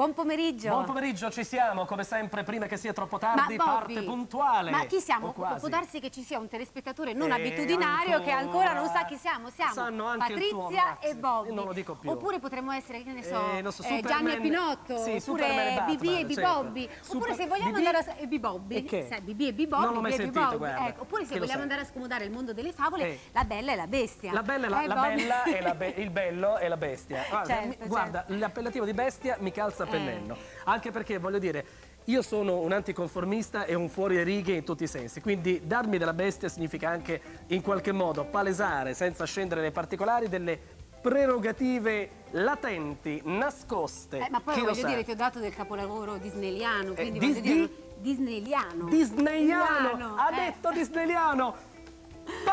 Buon pomeriggio. Buon pomeriggio, ci siamo, come sempre, prima che sia troppo tardi, Ma Bobby, parte puntuale. Ma chi siamo? Può darsi che ci sia un telespettatore non Eh, abitudinario che ancora non sa chi siamo. Siamo Sanno anche tuo, Patrizia grazie. e Bobby. Io non lo dico più. Oppure potremmo essere, che ne so, Eh, so, eh, Gianni e Pinotto, sì, oppure Superman e e Bibobby. certo. Oppure Super- se vogliamo Bibi- andare a... E Bibobby. E Bibi e e guarda. Ecco, oppure se vogliamo andare a scomodare il mondo delle favole, Eh. la bella e la bestia. La bella, e la, Eh, la bella e la be- il bello e la bestia. Guarda, Certo, certo. l'appellativo di bestia mi calza. Pennello. Anche perché, voglio dire, io sono un anticonformista e un fuori righe in tutti i sensi. Quindi darmi della bestia significa anche, in qualche modo, palesare, senza scendere nei particolari, delle prerogative latenti, nascoste. Eh, ma poi Chi lo voglio dire, ti ho dato del capolavoro disneyliano, quindi dis- voglio dire... di? Disneyliano. Disneyliano, Disneyliano, ha eh. detto Disneyliano.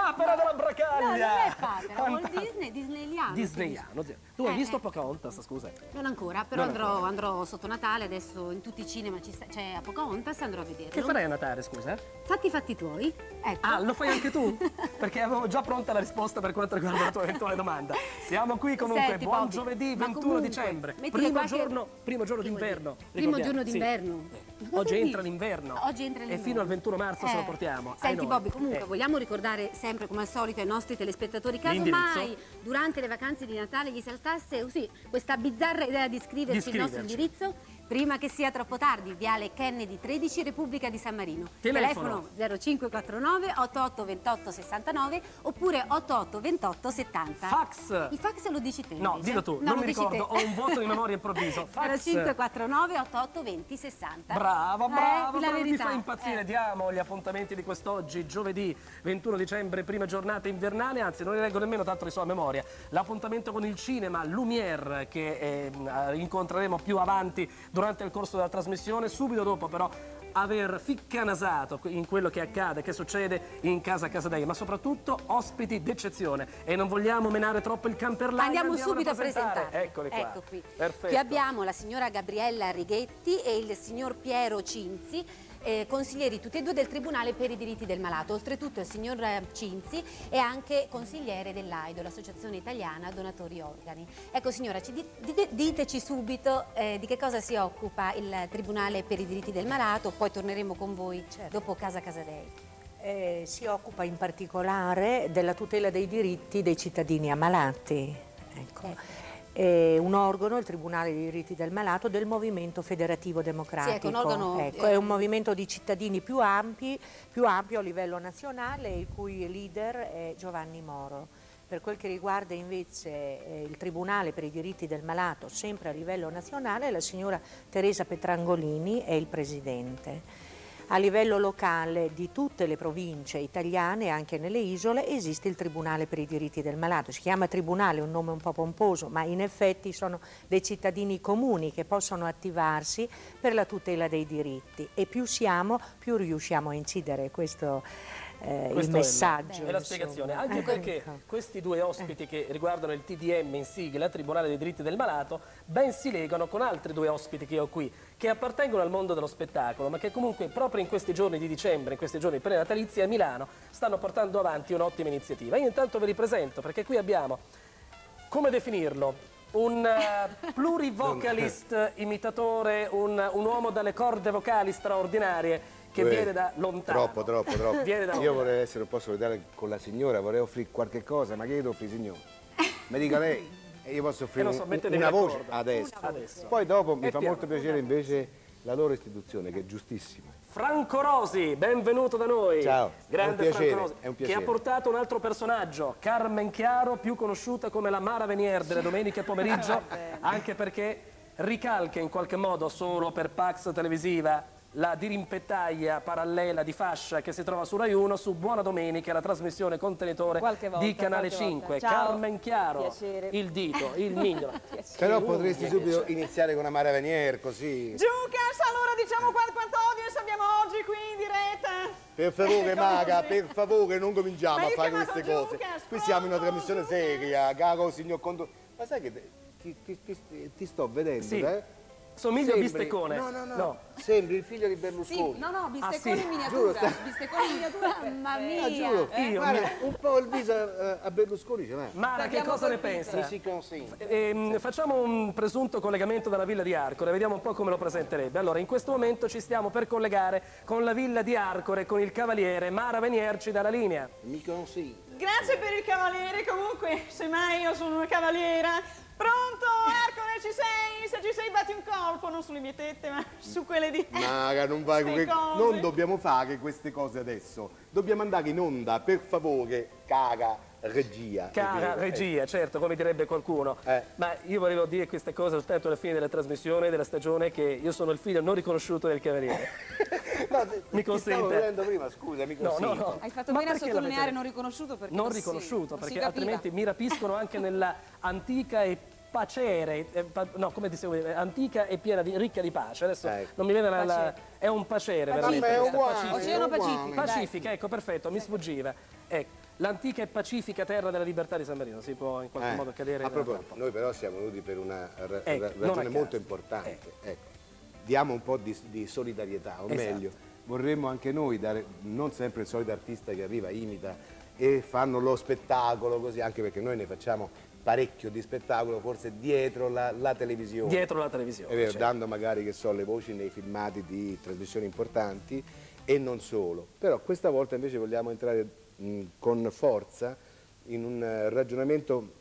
Papera della No, bracaglia. non è papera, Walt. Disney, Disneyliano. Disneyliano. Tu hai Eh, visto eh. Pocahontas, scusa? Non ancora, però Non andrò, ancora. andrò sotto Natale, adesso in tutti i cinema c'è a Pocahontas, andrò a vederlo. Che farai a Natale, scusa? Fatti i fatti tuoi, ecco. Ah, lo fai anche tu? Perché avevo già pronta la risposta per quanto riguarda la tua eventuale domanda. Siamo qui comunque, Senti, buon Bobby, giovedì ma 21 comunque, dicembre. Primo qualche- giorno, primo giorno Primo d'inverno. Primo giorno Sì. d'inverno. Cosa Oggi dici? entra l'inverno. Oggi entra l'inverno. E fino al 21 marzo se lo Eh. portiamo. Senti. Bobby, comunque Eh. vogliamo ricordare sempre come al solito ai nostri telespettatori, caso mai durante le vacanze di Natale gli saltasse così questa bizzarra idea di iscriverci Di il nostro indirizzo, prima che sia troppo tardi, Viale Kennedy 13, Repubblica di San Marino. Telefono. 0549 88 28 69 oppure 88 28 70. Fax. Il fax lo dici te? No, invece? dillo tu, No, non lo mi ricordo, te. ho un vuoto di memoria improvviso. Fax. 0549 88 20 60. Bravo, Eh, bravo, la bravo, mi fa impazzire. Eh. Diamo gli appuntamenti di quest'oggi, giovedì 21 dicembre, prima giornata invernale, anzi non ne leggo nemmeno tanto di sua memoria. L'appuntamento con il cinema Lumière che eh, incontreremo più avanti durante il corso della trasmissione, subito dopo però aver ficcanasato in quello che accade, che succede in casa Casadei, ma soprattutto ospiti d'eccezione e non vogliamo menare troppo il camperlaio. Andiamo, subito a presentare. presentare. Eccoli qua. Ecco qui. Perfetto. Qui abbiamo la signora Gabriella Righetti e il signor Piero Cinzi. Eh, consiglieri tutti e due del Tribunale per i diritti del malato. Oltretutto il signor Cinzi è anche consigliere dell'AIDO, l'Associazione Italiana Donatori Organi. Ecco signora, ci di- dite- diteci subito eh, di che cosa si occupa il Tribunale per i diritti del malato, poi torneremo con voi Certo. dopo Casa Casadei. Eh, si occupa in particolare della tutela dei diritti dei cittadini ammalati. Ecco. Ecco. È un organo, il Tribunale dei diritti del malato, del Movimento Federativo Democratico. Sì, ecco, un organo, Ecco, eh, è un movimento di cittadini più ampi, più ampio a livello nazionale, il cui leader è Giovanni Moro. Per quel che riguarda invece eh, il Tribunale per i diritti del malato, sempre a livello nazionale, la signora Teresa Petrangolini è il presidente. A livello locale di tutte le province italiane, anche nelle isole, esiste il Tribunale per i diritti del malato. Si chiama Tribunale, un nome un po' pomposo, ma in effetti sono dei cittadini comuni che possono attivarsi per la tutela dei diritti e più siamo, più riusciamo a incidere. Questo eh, il messaggio. È la spiegazione, anche Ecco. perché questi due ospiti che riguardano il TDM in sigla, Tribunale dei diritti del malato, ben si legano con altri due ospiti che ho qui, che appartengono al mondo dello spettacolo, ma che comunque proprio in questi giorni di dicembre, in questi giorni prenatalizi a Milano, stanno portando avanti un'ottima iniziativa. Io intanto ve li presento perché qui abbiamo, come definirlo? Un eh, plurivocalist imitatore, un, un uomo dalle corde vocali straordinarie che Uè, viene da lontano. Troppo, troppo, troppo. Viene da Io lontano. vorrei essere un po' solidale con la signora, vorrei offrire qualche cosa, ma che io offri signore? Mi dica lei, e io posso offrire Eh, so, un- una voce adesso. Adesso. Poi dopo mi E fa piano. molto piacere invece la loro istituzione, che è giustissima. Franco Rosi, benvenuto da noi. Ciao, Grande è un piacere, Franco Rosi, è un che piacere. ha portato un altro personaggio, Carmen Chiaro, più conosciuta come la Mara Venier delle domeniche pomeriggio, anche perché ricalca in qualche modo solo per Pax televisiva la dirimpettaia parallela di fascia che si trova su Rai 1 su Buona Domenica, la trasmissione contenitore volta, di Canale qualche 5. volta. Ciao. Carmen Chiaro, Piacere. il dito, il mignolo. Però potresti subito iniziare con una Mara Venier, così. Giucas, allora diciamo qual- quanto audience abbiamo oggi qui in diretta. Per favore, maga, per favore, non cominciamo a fare queste cose. Giucas, Qui siamo in una trasmissione seria, caro signor Conto. Ma sai che ti, ti- ti- ti sto vedendo, Sì. eh? Somiglio a Sembri- bisteccone. No, no, no, No. Sembri il figlio di Sì, Berlusconi. no, no, bisteccone Ah, sì? in miniatura. Giuro, Bisteccone in miniatura. Mamma per- mia. Ah, giuro. Io, Guarda, un po' il viso a, a Berlusconi ce l'ha. Mara, che cosa ne pensa? si consente. Ehm, facciamo un presunto collegamento dalla villa di Arcore, vediamo un po' come lo presenterebbe. Allora, in questo momento ci stiamo per collegare con la villa di Arcore, con il cavaliere Mara Venierci dalla linea. Mi consente. Grazie per il cavaliere, comunque, semmai io sono una cavaliera. Ci sei? Se ci sei batti un colpo, non sulle mie tette, ma su quelle di... Maga, non, vai, che- non dobbiamo fare queste cose adesso. Dobbiamo andare in onda, per favore, caga regia. Cara Eh, regia, certo, come direbbe qualcuno. Eh. Ma io volevo dire queste cose soltanto alla fine della trasmissione, della stagione, che io sono il figlio non riconosciuto del cavaliere. No, ti- Mi consente? stavo vedendo prima, scusa, mi No, consente. no, no. Hai fatto Ma bene a sottolineare non riconosciuto perché... Non riconosciuto, si perché altrimenti mi rapiscono anche nella antica e pacere, eh, pa- no, come dicevo, eh, antica e piena di, ricca di pace. Adesso Ecco. non mi viene la, la- è un pacere veramente. Vabbè, è questa uguale, pacifica. Oceano. Pacifico. Pacifica, ecco, perfetto, mi sfuggiva. Ecco, l'antica e pacifica terra della libertà di San Marino, si può in qualche Eh, modo cadere a proposito, noi però siamo venuti per una ra- Ecco, ragione molto importante. Ecco. Diamo un po' di, di solidarietà, o Esatto. meglio, vorremmo anche noi dare, non sempre il solito artista che arriva, imita e fanno lo spettacolo così, anche perché noi ne facciamo parecchio di spettacolo, forse dietro la, la televisione. Dietro la televisione. È vero, certo. dando magari che so le voci nei filmati di trasmissioni importanti e non solo. Però questa volta invece vogliamo entrare mh, con forza in un eh, ragionamento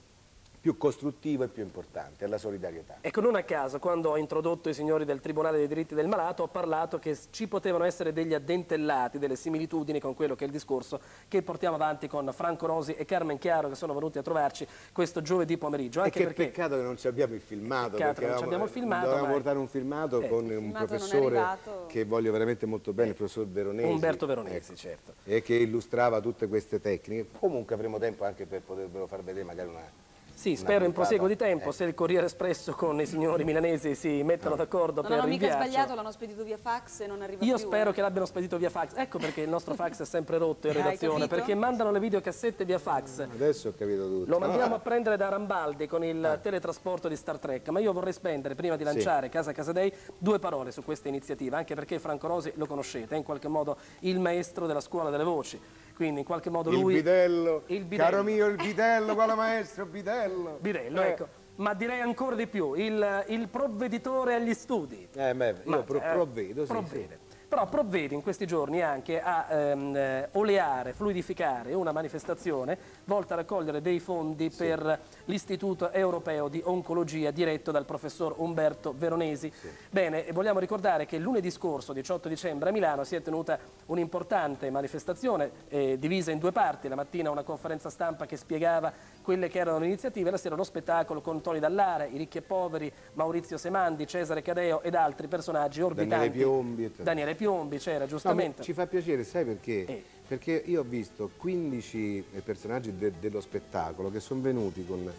più costruttivo e più importante, è la solidarietà. Ecco, non a caso, quando ho introdotto i signori del Tribunale dei diritti del malato, ho parlato che ci potevano essere degli addentellati, delle similitudini con quello che è il discorso che portiamo avanti con Franco Rosi e Carmen Chiaro, che sono venuti a trovarci questo giovedì pomeriggio. E Anche che perché peccato che non ci abbiamo il filmato. Peccato perché non ci avevamo- abbiamo il filmato, Dovevamo ma- portare un filmato Eh. con un filmato professore che voglio veramente molto bene, il professor Veronesi. Umberto Veronesi, Ecco. certo. E che illustrava tutte queste tecniche. Comunque avremo tempo anche per potervelo far vedere magari una... Sì, spero in puntata. prosieguo di tempo, Eh. se il Corriere Espresso con i signori milanesi si mettono d'accordo Non per hanno mica sbagliato, l'hanno spedito via fax e non arriva Io più. spero eh. che l'abbiano spedito via fax. Ecco perché il nostro fax è sempre rotto in redazione, perché mandano le videocassette via fax. Adesso ho capito tutto. Lo mandiamo a prendere da Rambaldi con il teletrasporto di Star Trek, ma io vorrei spendere, prima di lanciare Casa Casadei, due parole su questa iniziativa, anche perché Franco Rosi lo conoscete, è in qualche modo il maestro della scuola delle voci, quindi in qualche modo Il lui... bidello. Il bidello. Caro mio, il bidello, quale maestro, bidello. Bidello, Eh. ecco. Ma direi ancora di più, il, il provveditore agli studi. Eh, beh, io Ma, pro- eh, provvedo, sì, provvede. Però provvede in questi giorni anche a ehm, eh, oleare, fluidificare una manifestazione volta a raccogliere dei fondi per l'Istituto Europeo di Oncologia diretto dal professor Umberto Veronesi. Bene, e vogliamo ricordare che lunedì scorso, 18 dicembre, a Milano si è tenuta un'importante manifestazione eh, divisa in due parti. La mattina una conferenza stampa che spiegava quelle che erano le iniziative, la sera uno spettacolo con Toni Dallare, i ricchi e poveri, Maurizio Semandi, Cesare Cadeo ed altri personaggi orbitanti. Daniele Piombi. Daniele Piombi c'era, No, mi- giustamente. ci fa piacere, sai perché? Eh. Perché io ho visto 15 personaggi de- dello spettacolo che sono venuti con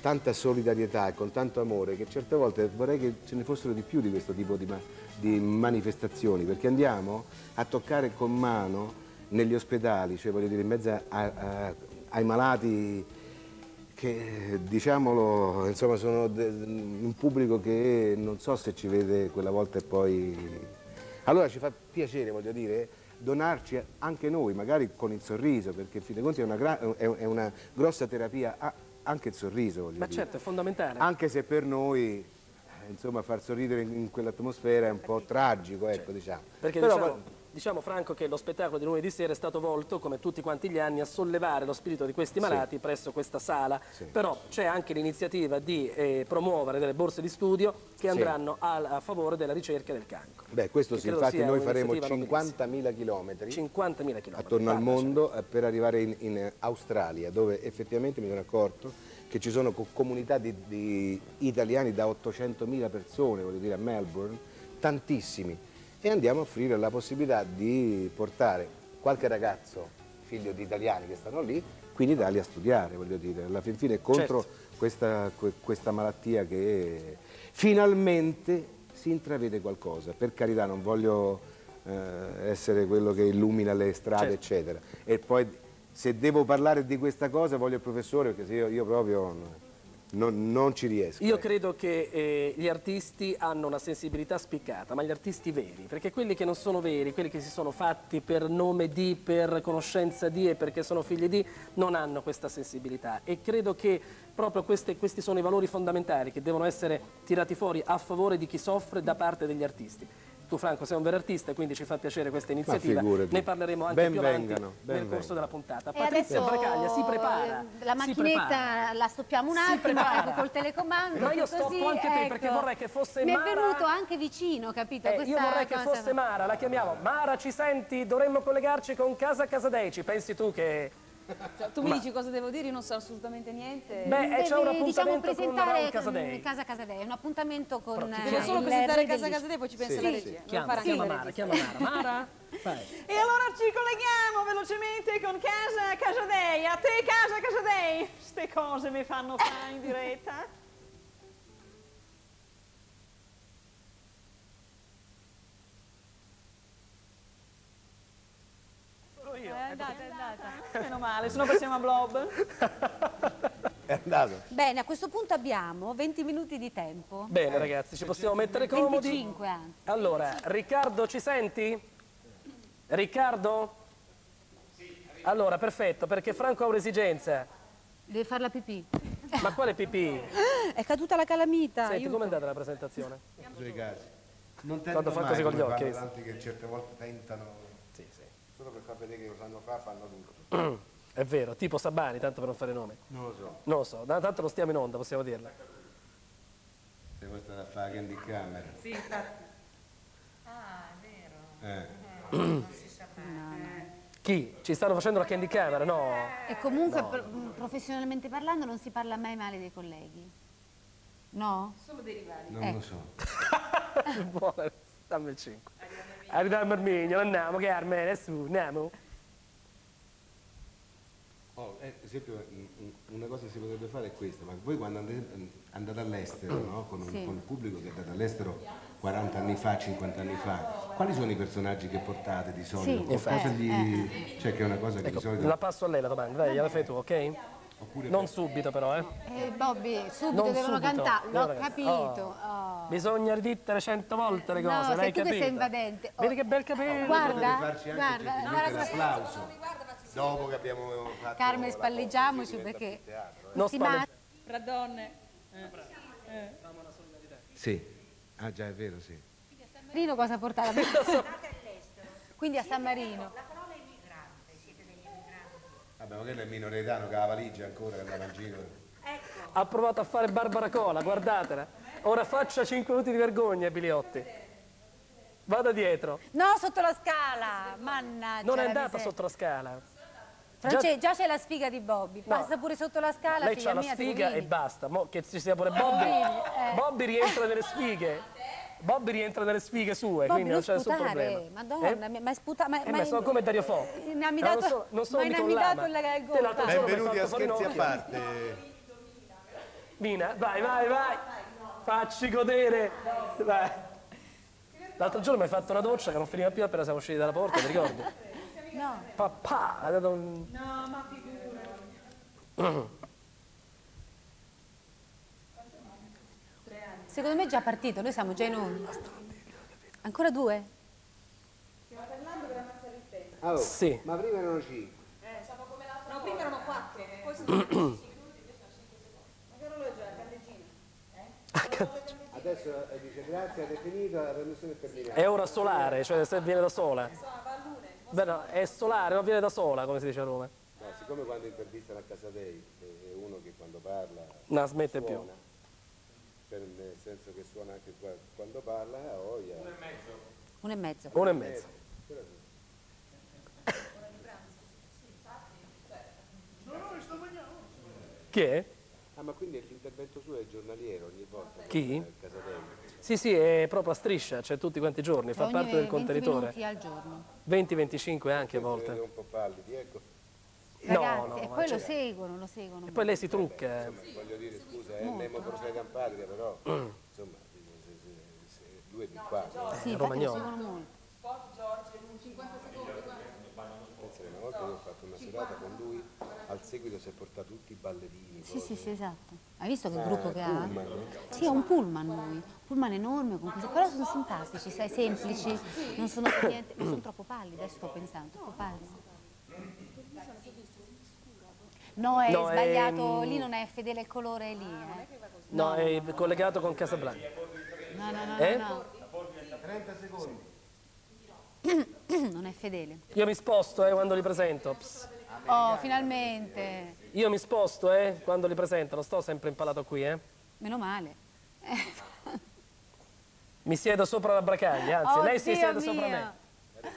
tanta solidarietà e con tanto amore che certe volte vorrei che ce ne fossero di più di questo tipo di, ma- di manifestazioni, perché andiamo a toccare con mano negli ospedali, cioè voglio dire in mezzo a- a- ai malati che diciamolo insomma sono un pubblico che non so se ci vede quella volta e poi allora ci fa piacere voglio dire donarci anche noi magari con il sorriso perché in fin dei conti è una, è- una grossa terapia anche il sorriso voglio Ma dire. certo, è fondamentale. anche se per noi eh, insomma far sorridere in, quell'atmosfera è un po' tragico ecco diciamo. Perché Però, diciamo, diciamo, Franco che lo spettacolo di lunedì sera è stato volto, come tutti quanti gli anni, a sollevare lo spirito di questi malati presso questa sala. Però c'è anche l'iniziativa di eh, promuovere delle borse di studio che andranno al- a, favore della ricerca del cancro. beh questo sì infatti noi faremo un'iniziativa 50.000 chilometri 50.000 km. attorno al mondo eh, per arrivare in, in Australia, dove effettivamente mi sono accorto che ci sono co- comunità di, di italiani da 800.000 persone, voglio dire a Melbourne, tantissimi, e andiamo a offrire la possibilità di portare qualche ragazzo, figlio di italiani che stanno lì, qui in Italia a studiare, voglio dire, alla fin fine contro Certo. questa, que- questa malattia che finalmente si intravede qualcosa. Per carità, non voglio eh, essere quello che illumina le strade, Certo. eccetera. E poi se devo parlare di questa cosa voglio il professore, perché se io, io proprio... non, non ci riesco. Io ecco. credo che eh, gli artisti hanno una sensibilità spiccata, ma gli artisti veri, perché quelli che non sono veri, quelli che si sono fatti per nome di, per conoscenza di e perché sono figli di, non hanno questa sensibilità. E credo che proprio queste- questi sono i valori fondamentali che devono essere tirati fuori a favore di chi soffre da parte degli artisti. Tu Franco sei un vero artista, quindi ci fa piacere questa iniziativa. Ne parleremo anche Ben più avanti vengano, nel corso vengano. della puntata. E Patrizia Bracaglia si prepara. eh, La si prepara. macchinetta la stoppiamo un attimo, ecco col telecomando. Ma io così, stoppo anche te, ecco. perché vorrei che fosse Mi è Mara- venuto anche vicino, capito? Eh, io vorrei che fosse Mara, la chiamiamo. Mara, ci senti? Dovremmo collegarci con Casa Casadei. Ci pensi tu che... Cioè, tu mi dici cosa devo dire, io non so assolutamente niente. Beh, eh, c'è un diciamo, appuntamento con presentare Raul Casadei. Casa Casadei, un appuntamento con Però- Devo eh, solo presentare re casa casa te, poi ci pensa Sì, la sì. regia. Devo Chiama, chiama la Mara, regia. chiama Mara. Mara, vai. E allora ci colleghiamo velocemente con Casa Casadei. A te Casa Casadei. Ste cose mi fanno fare in diretta. Sono io. È andata, è andata. Meno male, se no passiamo a Blob. È andato. Bene, a questo punto abbiamo 20 minuti di tempo. Bene ragazzi, ci possiamo mettere comodi? 25 anzi. Allora, Riccardo ci senti? Riccardo? Allora, perfetto, perché Franco ha un'esigenza. Deve fare la pipì. Ma quale pipì? È caduta la calamita. Senti, aiuto. com'è andata la presentazione? Sui casi. Non Quando fa mai così con gli come occhi, tanti che certe volte tentano Solo per far vedere che lo sanno fare, fanno tutto. È vero, tipo Sabani, tanto per non fare nome. Non lo so. Non lo so, da- tanto lo stiamo in onda, possiamo dirla. Se vuoi stare a fare candy camera. Sì, infatti. Ah, è vero. Chi? Ci stanno facendo la candy camera? No. E comunque pro- professionalmente parlando non si parla mai male dei colleghi. No? Eh, non Ecco. lo so. Buona, dammi il 5. Arriviamo al Marmigno, andiamo Carmine, su, andiamo. Oh, eh, ad esempio, una cosa che si potrebbe fare è questa, ma voi quando andate, andate all'estero, no? con, un- Sì. con il pubblico che è andato all'estero 40 anni fa, 50 anni fa, quali sono i personaggi che portate di solito? Sì, Cosa infatti. gli... Cioè che è una cosa che Ecco, di solito... la passo a lei la domanda, dai, gliela fai tu, ok? Oppure Non subito però, eh. Eh, Bobby, subito Non devono cantare, l'ho capito. oh. Bisogna ripetere cento volte le No, cose, sei l'hai tu che capito? sei invadente. Oh. Vedi che bel capello? Guarda, potete farci anche guarda, guarda. Dopo che abbiamo fatto Carmen, spalleggiamoci cosa, perché teatro, eh. Non si spalle- mata. Fra donne. Sì. Ah già, è vero, sì. Marino cosa ha portato? Quindi a San Marino. Ma quello è il minoretano che ha la valigia ancora che andava in giro. Ha provato a fare Barbara Cola, guardatela. Ora faccia 5 minuti di vergogna, Biliotti. Vada dietro. No, sotto la scala, mannaggia. Non è andata sotto la scala. France, già, c'è la sfiga di Bobby, No. passa pure sotto la scala, Lei ha la sfiga e basta. Mo che ci sia pure Bobby. eh. Bobby rientra nelle sfighe. Bobby rientra nelle sfighe sue, Bobby, quindi non c'è nessun problema. madonna, Eh? mi ma è sputato, ma, Eh, ma sono come Dario Fo. mi ha Eh, dato, non so- non sono ma di mi ha dato collana. la hai Benvenuti a Scherzi a parte. Mina, vai, vai, vai. Facci godere. Vai. L'altro giorno mi hai fatto una doccia che non finiva più appena siamo usciti dalla porta, ti ricordi? No, Papà, ha dato un... secondo me è già partito, noi siamo già in onda. Ancora due? Ah, oh, Sì. Ma prima erano 5. No, prima erano quattro, poi sono Adesso eh, dice grazie, avete finito, la trasmissione è terminata. È ora solare, cioè se viene da sola. Beh, no, è solare, non viene da sola, come si dice a Roma. No, siccome quando intervistano a Casadei è uno che quando parla Non smette più. Per- nel senso che suona anche qua- quando parla, ha voglia. Uno e mezzo. Uno e mezzo. Chi è? Ah, ma quindi l'intervento suo è giornaliero ogni volta? Chi? Sì, sì, è proprio a striscia, cioè tutti quanti i giorni, fa Cioè, parte del 20 contenitore. minuti al giorno. 20-25 anche a volte. un po' pallidi, ecco. Ragazzi, no, e ma poi lo seguono, lo seguono. E poi lei si trucca. eh. Insomma, voglio dire, scusa, è Nemo Prosega in patria, però, insomma, se- se- se- lui è di qua. no? Sì, infatti lo Romagnolo. seguono molto. Pensa che una volta io ho fatto una serata con lui, al seguito si è portato tutti i ballerini. Sì, sì, sì, esatto. Hai visto che Eh, gruppo che ha? no? Sì, è un pullman lui. Pullman enorme, con questi- però sono simpatici, sai, semplici, non sono niente, sono troppo pallidi, adesso sto pensando, troppo pallidi. No, è No, è, sbagliato, mm, lì non è fedele il colore lì, eh. No, è collegato con Casablanca. No, no, no, Eh? no, 30 secondi. no. non è fedele. Io mi sposto eh, quando li presento. Ps. Oh, finalmente. Io mi sposto eh, quando li presento, non sto sempre impalato qui. Eh. Meno male. Mi siedo sopra la bracaglia, anzi, lei si siede sopra mio. me.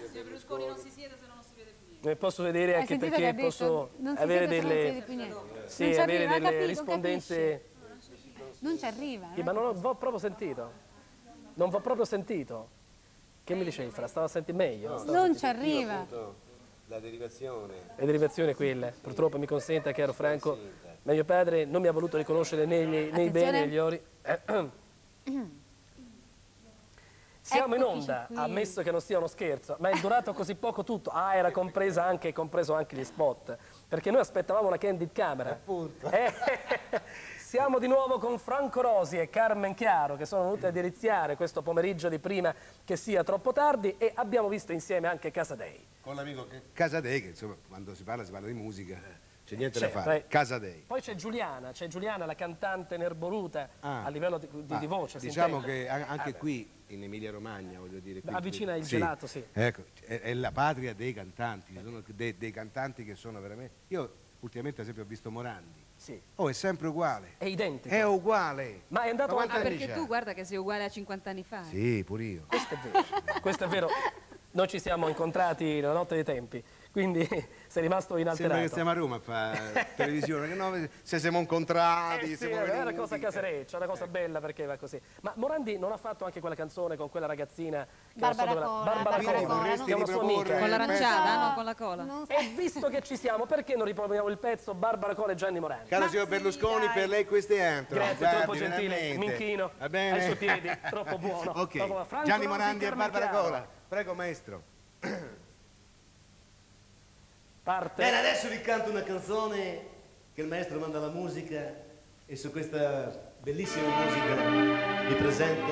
Signor Berlusconi non si siede se posso vedere anche perché detto? posso avere delle, sì, avere delle capito, rispondenze. Non ci arriva. Sì, eh. ma non ho l'ho proprio sentito. Non l'ho proprio sentito. Che mi dicevi, Fra? Stavo a sentire meglio? Stavo- Non ci arriva. Appunto, la derivazione. Le derivazioni quelle. Purtroppo mi consenta, caro Franco, ma mio padre non mi ha voluto riconoscere né, gli- né i beni né gli ori. Siamo in Eccoci onda, qui. ammesso che non sia uno scherzo, ma è durato così poco tutto. Ah, era compresa anche, compreso anche gli spot, perché noi aspettavamo una candid camera. Appunto. Eh, siamo di nuovo con Franco Rosi e Carmen Chiaro che sono venuti a deliziare questo pomeriggio di prima che sia troppo tardi e abbiamo visto insieme anche Casadei. Con l'amico che... Casadei, che insomma, quando si parla, si parla di musica, c'è niente da fare. eh. Casadei. Poi c'è Giuliana, c'è Giuliana, la cantante nerboruta Ah. a livello di, di- Ah, di voce. si Diciamo che anche Ah, qui in Emilia Romagna, voglio dire. qui- Avvicina il sì, gelato, sì. Ecco, è, è la patria dei cantanti, ci sono dei, dei cantanti che sono veramente. Io ultimamente ad esempio ho visto Morandi. Sì, Oh, è sempre uguale. è identico. È uguale. Ma è andato quanti Ah, perché tu guarda che sei uguale a 50 anni fa. Sì, pure io. Questo è vero, questo è vero. Noi ci siamo incontrati nella notte dei tempi, quindi sei rimasto Sembra inalterato. che stiamo a Roma a fare televisione, che no, se siamo incontrati, Eh sì, siamo è una cosa casereccia, una cosa bella perché va così. Ma Morandi non ha fatto anche quella canzone con quella ragazzina che Barbara non so dove Cola, Barbara Barbara Cola, Cola, che è una sua amica. Con l'aranciata, no? Con la cola. So- E visto che ci siamo, perché non riproponiamo il pezzo Barbara Cola e Gianni Morandi? Caro signor Berlusconi, per lei questo è altro. Grazie, Guardi, troppo gentile, veramente. minchino, Va bene? ai suoi piedi, troppo buono. Ok, Dopo Franco Gianni Morandi e Barbara. Cola. Prego, maestro. Parte. Bene, adesso vi canto una canzone che il maestro manda la musica e su questa bellissima musica vi presento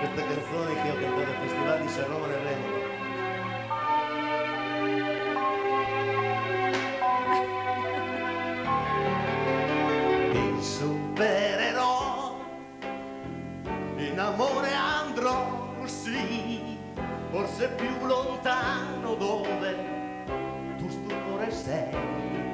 questa canzone che ho cantato al Festival di San Roma nel Remo. Mi supererò, in amore andrò, sì, forse più lontano dove say.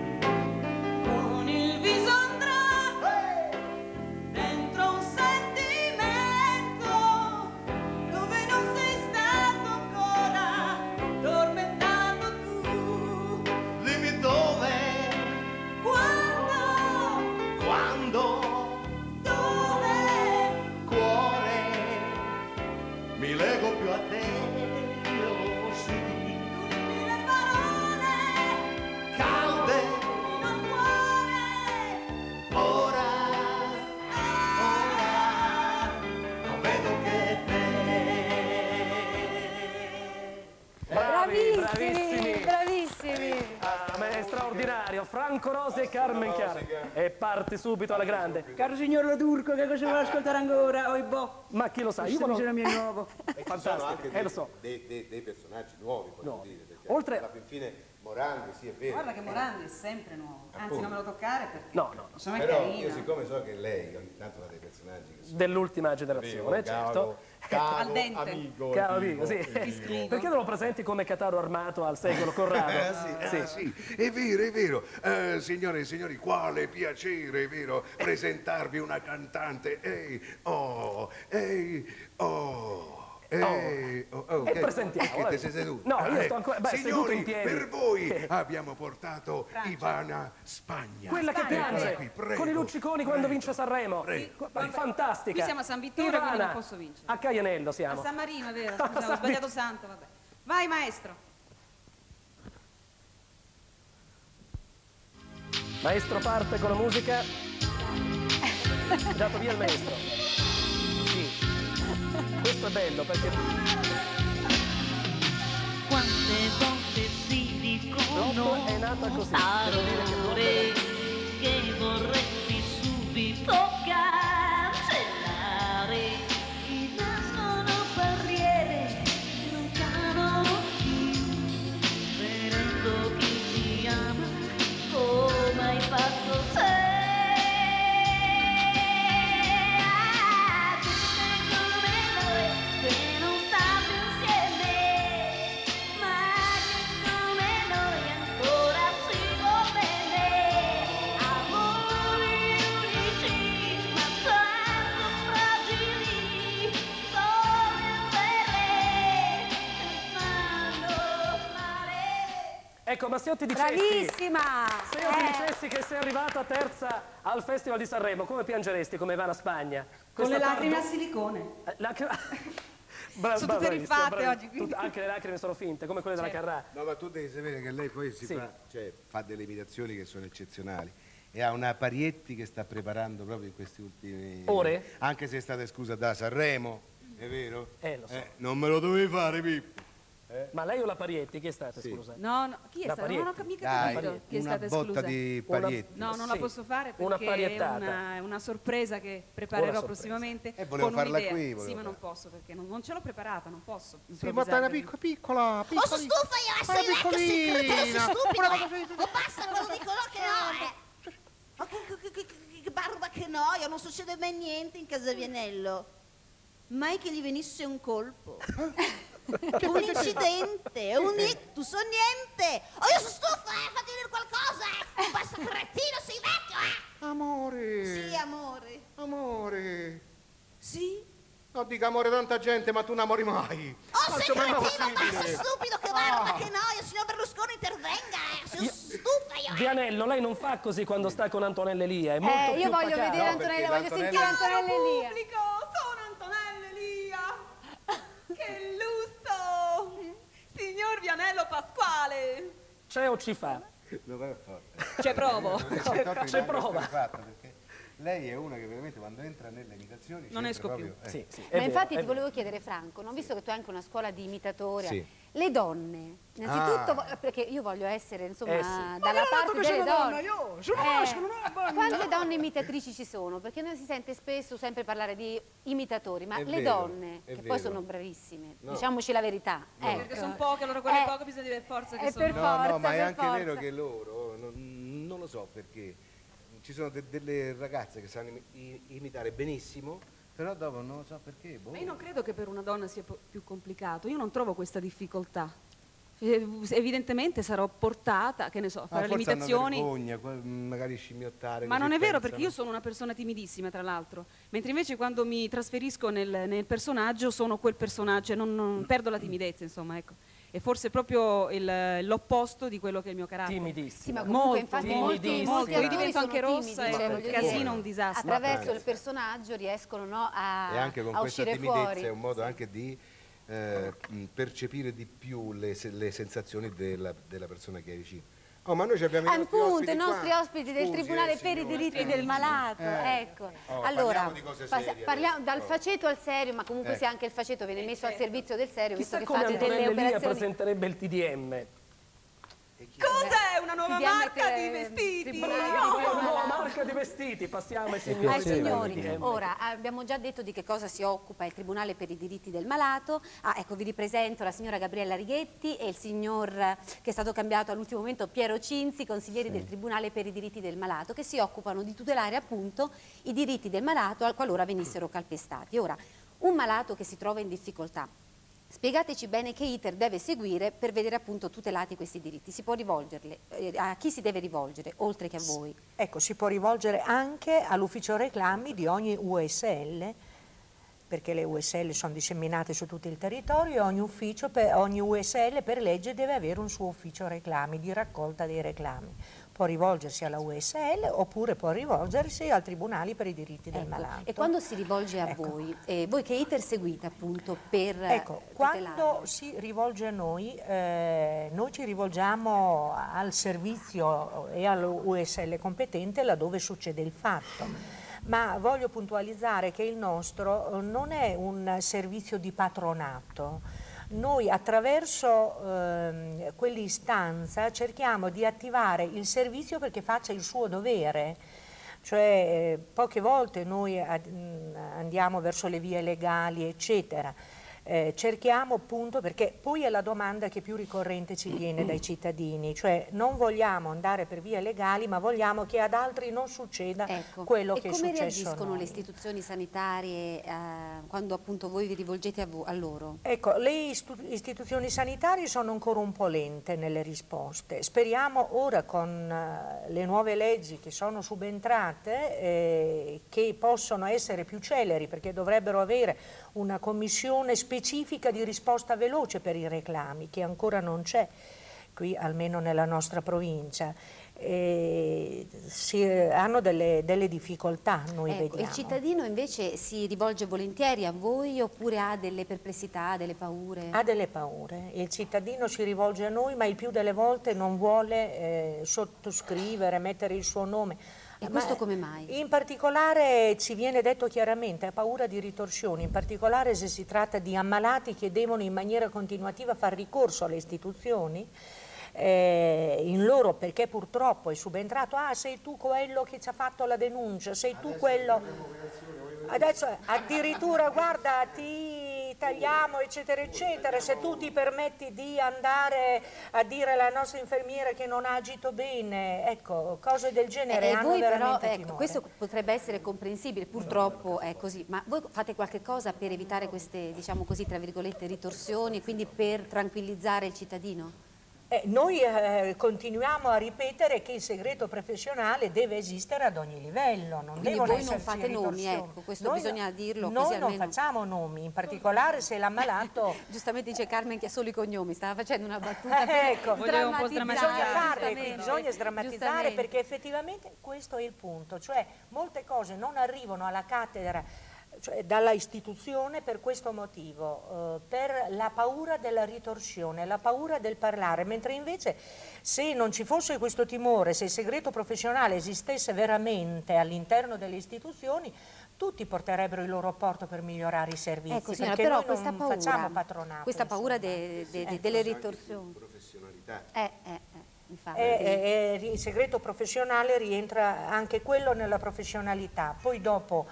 Parti subito alla grande. Caro signor Lo Turco, che cosa vuole ascoltare ancora? Oi boh, Ma chi lo sa, io questo volevo... bisogno mio nuovo. Fantastico, eh lo so. Dei, dei- dei personaggi nuovi, voglio Nuovi. dire. Perché Oltre- alla fin fine Morandi, sì, è vero. Guarda che Morandi è sempre nuovo. Anzi, Appunto. non me lo toccare perché No, no, no. sono Però carino. io siccome so che lei ogni tanto ha dei personaggi che sono Dell'ultima generazione, certo. caro, Al dente. amico, Caro amico, amico, sì. amico. Perché non lo presenti come Cataro armato al secolo Corrado? Ah, sì, ah, sì, è vero, è vero. Eh, signore e signori, quale piacere, è vero, presentarvi una cantante. Ehi, oh, ehi, oh. Ehi, oh, oh, E che- presentiamo, Che ti sei seduto? No, io sto ancora- beh, Signori, in piedi. per voi abbiamo portato Ivana Spagna. Quella che Eccola piange qui, prego. con i lucciconi quando vince Sanremo. Prego. Fantastica. Qui siamo a San Vittore, quindi Ivana, non posso vincere. A Caianello A siamo. San Marino, è vero? A Scusa, San ho sbagliato santo, vabbè. Vai maestro. Maestro parte con la musica. Dato via il maestro. Questo è bello perché Quante volte si dicono nata così. Dire che vorresti subito cancellare Ecco, ma se io ti dicessi... Bravissima! Se io ti Eh. dicessi che sei arrivata terza al Festival di Sanremo, come piangeresti come va la Spagna? Con le lacrime a tardo- silicone. Eh, lac- Bra- Sono tutte bravissima. oggi, quindi. Anche le lacrime sono finte, come quelle della Certo. Carrà. No, ma tu devi sapere che lei poi si Sì. fa, cioè, fa delle imitazioni che sono eccezionali. E ha una Parietti che sta preparando proprio in questi ultimi... Ore? Anche se è stata esclusa da Sanremo, è vero? Eh, lo so. non me lo dovevi fare, Pippo. Ma lei o la Parietti? Chi è stata Sì. esclusa? No, no, chi è La stato? Non ho mica Dai, capito chi è una stata botta esclusa. di Una- Parietti. No, non la Sì, posso fare perché è una, è una sorpresa che preparerò sorpresa. prossimamente Eh, volevo con farla qui, Sì, volevo ma non posso perché non, non ce l'ho preparata, non posso. Sì, ma dai, piccola, piccola, piccola. Oh, sono stufa io, essere vecchio sei stupido, eh. Oh, basta, me lo dico, no che no, eh. Ma che, che, che, che, che barba che noia, non succede mai niente in casa Vianello. Mai che gli venisse un colpo. un incidente, un ictus o niente. Oh, io sono stufa, eh, fatti dire qualcosa, eh. Basta cretino, sei vecchio, eh. Amore. Sì, amore. Amore. Sì? No, dica amore tanta gente, ma tu non amori mai. Oh, Ma sei cretino, possibile? basta stupido, che barba che noia, signor Berlusconi intervenga, eh. Sono stufa io. eh. Vianello, lei non fa così quando sta con Antonella Elia, è molto Eh, più io voglio pacato. vedere No, Antonella, voglio l'Antonella- sentire Antonella Elia. Pubblico, sono Antonella Elia. Che lusso! Signor Vianello Pasquale. C'è o ci fa? Forte. Cioè, provo. C'è prova. lei è una che veramente quando entra nelle imitazioni Non esco più. proprio, eh. Sì, sì, Ma vero, infatti ti vero. volevo chiedere Franco, no? visto che tu hai anche una scuola di imitatori, Sì. Le donne, innanzitutto, Ah. perché io voglio essere insomma Eh sì. dalla parte delle donne. io sono Eh, sono una donna. quante donne imitatrici ci sono? Perché noi si sente spesso sempre parlare di imitatori, ma È le vero, donne, è che poi vero. sono bravissime, No. diciamoci la verità. ecco. Perché sono poche, allora quelle Eh, poche bisogna dire forza che è sono... per No, forza, no, ma è anche forza. vero che loro, non, non lo so perché, ci sono de- delle ragazze che sanno imitare benissimo, però dopo non lo so perché. boh. Ma io non credo che per una donna sia più complicato, io non trovo questa difficoltà. Evidentemente sarò portata, che ne so, a Ah, fare le forse hanno imitazioni. vergogna, qua- magari scimmiottare. Ma non è vero pensano. perché io sono una persona timidissima, tra l'altro, mentre invece quando mi trasferisco nel, nel personaggio sono quel personaggio, non, non- perdo la timidezza, insomma, ecco. È forse proprio il- l'opposto di quello che è il mio carattere. Sì, Timidissima. ma comunque Molto, infatti molto, molti, molti Io attori divento sono anche rossa timidi, e cioè, un voglio casino, un disastro. Attraverso il personaggio riescono no, a, E anche con questa timidezza fuori. è un modo anche di eh, percepire di più le, le sensazioni della, della persona che è vicino. Oh, ma noi ci abbiamo i nostri Appunto, ospiti i nostri qua. ospiti del Scusi, Tribunale eh, per i diritti del malato. Eh. Ecco. Oh, allora, parliamo di cose pas- serie parliamo adesso. dal Oh. faceto al serio, ma comunque Eh. se anche il faceto viene messo al servizio del serio, visto Chissà che come fate delle Antonella Elia operazioni. presenterebbe il TDM. Nuova marca di vestiti? No. Nuova marca di vestiti, passiamo ai signori. Ai signori, ora abbiamo già detto di che cosa si occupa il Tribunale per i diritti del malato. Ah, ecco, vi ripresento la signora Gabriella Righetti e il signor che è stato cambiato all'ultimo momento Piero Cinzi, consiglieri del Tribunale per i diritti del malato, che si occupano di tutelare appunto i diritti del malato al qualora venissero calpestati. Ora, un malato che si trova in difficoltà, Spiegateci bene che iter deve seguire per vedere appunto tutelati questi diritti. Si può rivolgerle, eh, a chi si deve rivolgere, oltre che a voi? Ecco, si può rivolgere anche all'ufficio reclami di ogni USL, perché le USL sono disseminate su tutto il territorio e ogni, ufficio per- ogni USL per legge deve avere un suo ufficio reclami, di raccolta dei reclami. Può rivolgersi alla USL oppure può rivolgersi al Tribunale per i diritti del Ecco, malato. E quando si rivolge a Ecco. voi, eh, voi che iter seguite appunto per eh, Ecco, quando si rivolge a noi, eh, noi ci rivolgiamo al servizio e all'USL competente laddove succede il fatto. Ma voglio puntualizzare che il nostro eh, non è un servizio di patronato. Noi attraverso ehm, quell'istanza cerchiamo di attivare il servizio perché faccia il suo dovere. Cioè eh, poche volte noi ad- mh, andiamo verso le vie legali, eccetera. Eh, cerchiamo appunto, perché poi è la domanda che più ricorrente ci viene dai cittadini, cioè non vogliamo andare per vie legali, ma vogliamo che ad altri non succeda quello e che è come successo a reagiscono noi. le istituzioni sanitarie eh, quando appunto voi vi rivolgete a, a loro? Ecco, le istituzioni sanitarie sono ancora un po' lente nelle risposte. Speriamo ora con eh, le nuove leggi che sono subentrate eh, che possono essere più celeri perché dovrebbero avere una commissione specifica di risposta veloce per i reclami che ancora non c'è qui almeno nella nostra provincia. E si, hanno delle, delle difficoltà, noi Ecco, vediamo. il cittadino invece si rivolge volentieri a voi oppure ha delle perplessità, delle paure? Ha delle paure, il cittadino si rivolge a noi ma il più delle volte non vuole eh, sottoscrivere, mettere il suo nome. E Ma questo come mai? In particolare ci viene detto chiaramente, ha paura di ritorsioni, in particolare se si tratta di ammalati che devono in maniera continuativa far ricorso alle istituzioni, eh, in loro perché purtroppo è subentrato, ah sei tu quello che ci ha fatto la denuncia, sei tu quello... Adesso addirittura guarda ti tagliamo eccetera eccetera, se tu ti permetti di andare a dire alla nostra infermiera che non ha agito bene, ecco, cose del genere Eh, hanno voi però, ecco, questo potrebbe essere comprensibile, purtroppo è così, ma voi fate qualche cosa per evitare queste, diciamo così, tra virgolette, ritorsioni, quindi per tranquillizzare il cittadino? Eh, noi eh, continuiamo a ripetere che il segreto professionale deve esistere ad ogni livello, non Quindi devono voi non fate nomi, ecco, questo Noi bisogna dirlo Noi non almeno- facciamo nomi, in particolare se l'ammalato... Giustamente dice Carmen che ha solo i cognomi, stava facendo una battuta per ecco, Volevo un po' bisogna farle, giustamente, bisogna sdrammatizzare perché effettivamente questo è il punto, cioè molte cose non arrivano alla cattedra cioè dalla istituzione per questo motivo, eh, per la paura della ritorsione, la paura del parlare, mentre invece se non ci fosse questo timore, se il segreto professionale esistesse veramente all'interno delle istituzioni, tutti porterebbero il loro apporto per migliorare i servizi, Ecco signora, perché però noi questa non paura, facciamo patronato. questa paura de- de- de- Ecco. delle ritorsioni. Professionalità. Eh, eh, eh, il segreto professionale rientra anche quello nella professionalità. Poi dopo,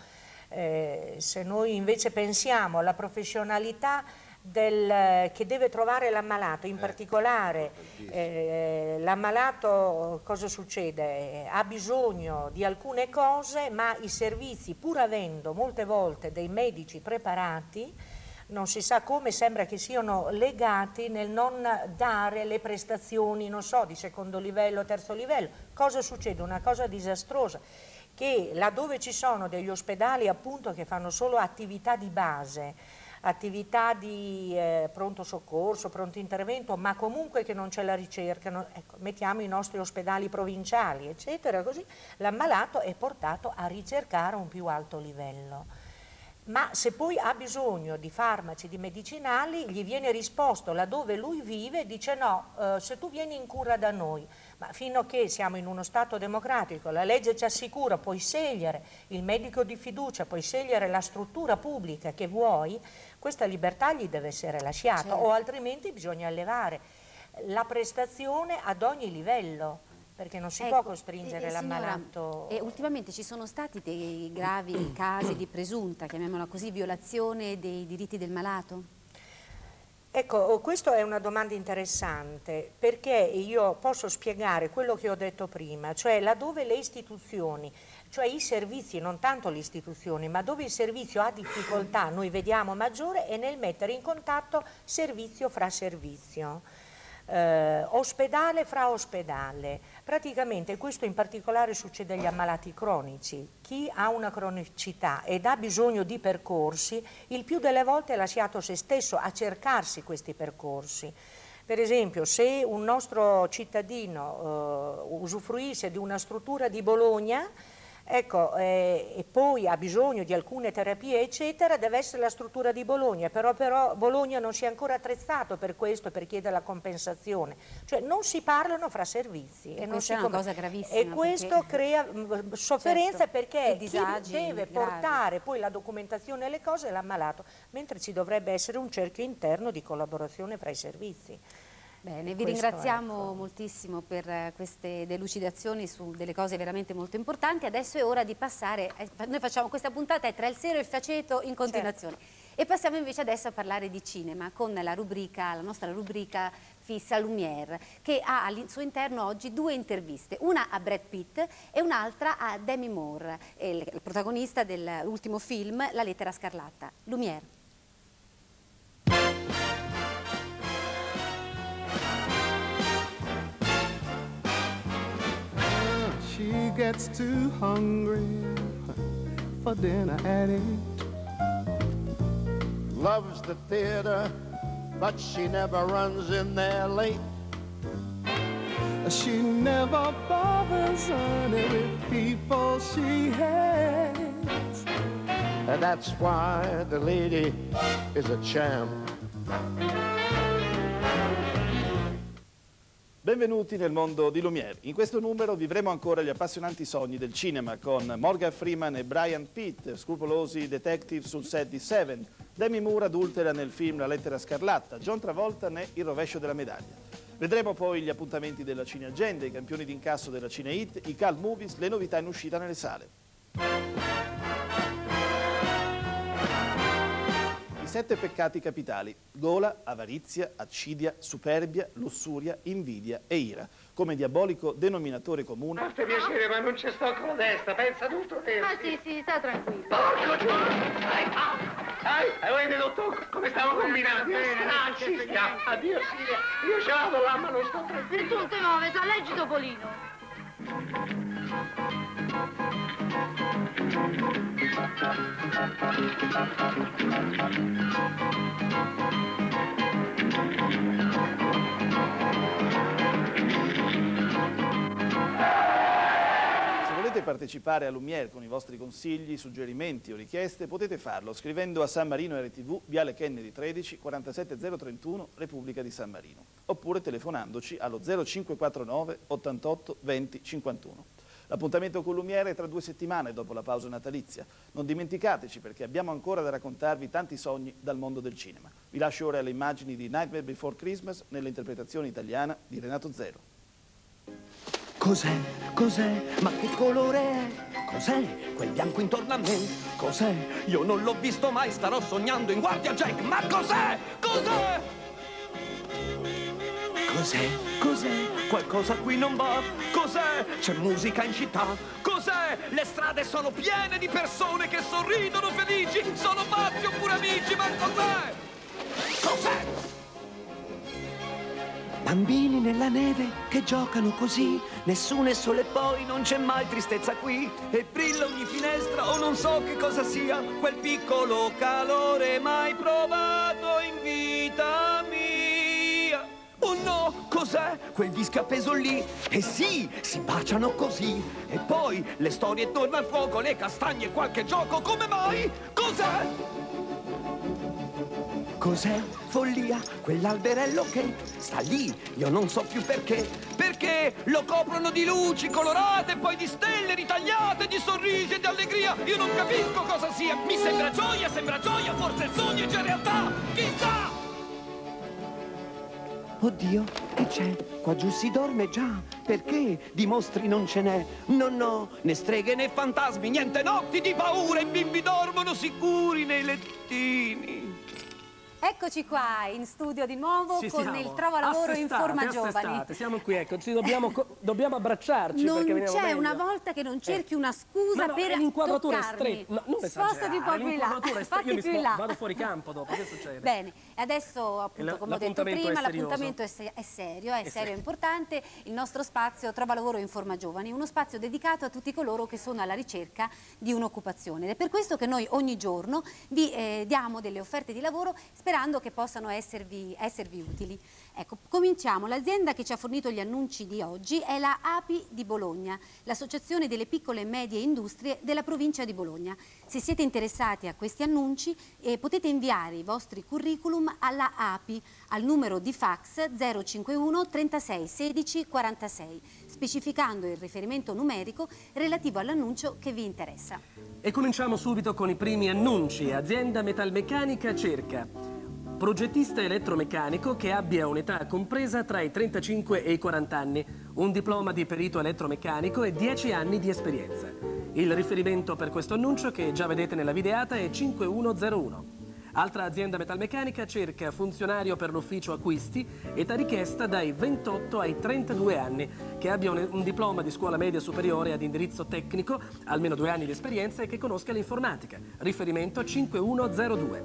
eh, se noi invece pensiamo alla professionalità del- che deve trovare l'ammalato, in particolare eh, l'ammalato cosa succede? Eh, Ha bisogno di alcune cose, ma i servizi, pur avendo molte volte dei medici preparati, non si sa come, sembra che siano legati nel non dare le prestazioni, non so, di secondo livello, terzo livello. Cosa succede? Una cosa disastrosa, che laddove ci sono degli ospedali appunto che fanno solo attività di base, attività di eh, pronto soccorso, pronto intervento, ma comunque che non c'è la ricerca, no- ecco, mettiamo i nostri ospedali provinciali, eccetera, così l'ammalato è portato a ricercare un più alto livello. Ma se poi ha bisogno di farmaci, di medicinali, gli viene risposto laddove lui vive, dice no, eh, se tu vieni in cura da noi, ma fino a che siamo in uno Stato democratico, la legge ci assicura, puoi scegliere il medico di fiducia, puoi scegliere la struttura pubblica che vuoi, questa libertà gli deve essere lasciata Certo. o altrimenti bisogna allevare la prestazione ad ogni livello, perché non si Ecco, può costringere eh, l'ammalato. E ultimamente ci sono stati dei gravi casi di presunta, chiamiamola così, violazione dei diritti del malato? Ecco, questa è una domanda interessante perché io posso spiegare quello che ho detto prima, cioè laddove le istituzioni, cioè i servizi, non tanto le istituzioni, ma dove il servizio ha difficoltà, noi vediamo maggiore, è nel mettere in contatto servizio fra servizio. eh, ospedale fra ospedale. Praticamente questo in particolare succede agli ammalati cronici. Chi ha una cronicità ed ha bisogno di percorsi, il più delle volte è lasciato se stesso a cercarsi questi percorsi. Per esempio, se un nostro cittadino eh, usufruisse di una struttura di Bologna, Ecco, eh, e poi ha bisogno di alcune terapie, eccetera, deve essere la struttura di Bologna, però, però Bologna non si è ancora attrezzato per questo, per chiedere la compensazione. Cioè non si parlano fra servizi. E non questa è una cosa gravissima, E questo crea mh, sofferenza Certo, perché e chi disagi deve gravi. portare poi la documentazione e le cose è l'ammalato, mentre ci dovrebbe essere un cerchio interno di collaborazione fra i servizi. Bene, vi Questo, ringraziamo ecco. moltissimo per eh, queste delucidazioni su delle cose veramente molto importanti. Adesso è ora di passare, eh, noi facciamo questa puntata è tra il sero e il faceto in continuazione. E passiamo invece adesso a parlare di cinema con la rubrica, la nostra rubrica fissa Lumière, che ha al suo interno oggi due interviste, una a Brad Pitt e un'altra a Demi Moore, il protagonista dell'ultimo film La lettera scarlatta. Lumière. She gets too hungry for dinner at eight. Loves the theater, but she never runs in there late. She never bothers honey with people she hates. And that's why the lady is a champ. Benvenuti nel mondo di Lumière. In questo numero vivremo ancora gli appassionanti sogni del cinema con Morgan Freeman e Brian Pitt, scrupolosi detective sul set di Seven, Demi Moore adultera nel film La lettera scarlatta, John Travolta ne Il rovescio della medaglia. Vedremo poi gli appuntamenti della Cine Agenda, i campioni d'incasso della Cine Hit, i cult movies, le novità in uscita nelle sale. Sette peccati capitali, gola, avarizia, accidia, superbia, lussuria, invidia e ira, come diabolico denominatore comune. Fate piacere, ma non ci sto con la testa, pensa tutto te. Ah sì, sì, sta tranquillo. Porco giù! Dai, dai, hai vedotto come stavo combinando? Ah, ci stiamo. Addio Silvia, io ce vado là, ma non sto E tranquillo. tu non te muove, sta leggi Topolino. Partecipare a Lumière con i vostri consigli, suggerimenti o richieste, potete farlo scrivendo a San Marino RTV, Viale Kennedy 13, 47031, Repubblica di San Marino, oppure telefonandoci allo 0549 88 20 51. L'appuntamento con Lumière è tra due settimane dopo la pausa natalizia. Non dimenticateci perché abbiamo ancora da raccontarvi tanti sogni dal mondo del cinema. Vi lascio ora alle immagini di Nightmare Before Christmas nell'interpretazione italiana di Renato Zero. Cos'è? Cos'è? Ma che colore è? Cos'è? Quel bianco intorno a me? Cos'è? Io non l'ho visto mai, starò sognando in guardia Jack, ma cos'è? Cos'è? Cos'è? Cos'è? Qualcosa qui non va? Cos'è? C'è musica in città? Cos'è? Le strade sono piene di persone che sorridono felici, sono pazzi oppure amici, ma cos'è? Cos'è? Bambini nella neve che giocano così, nessuno è sole poi, non c'è mai tristezza qui. E brilla ogni finestra o non so che cosa sia, quel piccolo calore mai provato in vita. Oh no, cos'è quel disco appeso lì? E sì, si baciano così. E poi le storie intorno al fuoco, le castagne qualche gioco, come mai? Cos'è? Cos'è? Follia, quell'alberello che sta lì, io non so più perché. Perché lo coprono di luci colorate, poi di stelle ritagliate, di sorrisi e di allegria. Io non capisco cosa sia. Mi sembra gioia, sembra gioia, forse il sogno è già realtà. Chissà! Oddio, che c'è? Qua giù si dorme già. Perché? Di mostri non ce n'è. No, no, né streghe né fantasmi, niente notti di paura. I bimbi dormono sicuri nei lettini. Eccoci qua in studio di nuovo Ci con siamo. il Trova Lavoro in forma giovani. Siamo qui, ecco, ci dobbiamo, dobbiamo abbracciarci Non c'è una volta che non cerchi una scusa no, per l'inquadratura è stretta. No, non Spostati un po' più in là, fatti più in là. vado fuori campo dopo, che succede? Bene, adesso E appunto come ho detto prima l'appuntamento è, se- è serio, è, È serio, serio. è importante, il nostro spazio Trova Lavoro in Forma Giovani, uno spazio dedicato a tutti coloro che sono alla ricerca di un'occupazione ed è per questo che noi ogni giorno vi eh, diamo delle offerte di lavoro sperando sperando che possano esservi, esservi utili. Ecco, cominciamo. L'azienda che ci ha fornito gli annunci di oggi è la API di Bologna, l'Associazione delle piccole e medie industrie della provincia di Bologna. Se siete interessati a questi annunci eh, potete inviare i vostri curriculum alla API al numero di fax 051 36 16 46, specificando il riferimento numerico relativo all'annuncio che vi interessa. E cominciamo subito con i primi annunci. Azienda metalmeccanica cerca progettista elettromeccanico che abbia un'età compresa tra i 35 e i 40 anni, un diploma di perito elettromeccanico e 10 anni di esperienza. Il riferimento per questo annuncio che già vedete nella videata è 5101. Altra azienda metalmeccanica cerca funzionario per l'ufficio acquisti, età richiesta dai 28 ai 32 anni, che abbia un, un, diploma di scuola media superiore ad indirizzo tecnico, almeno due anni di esperienza e che conosca l'informatica. Riferimento 5102.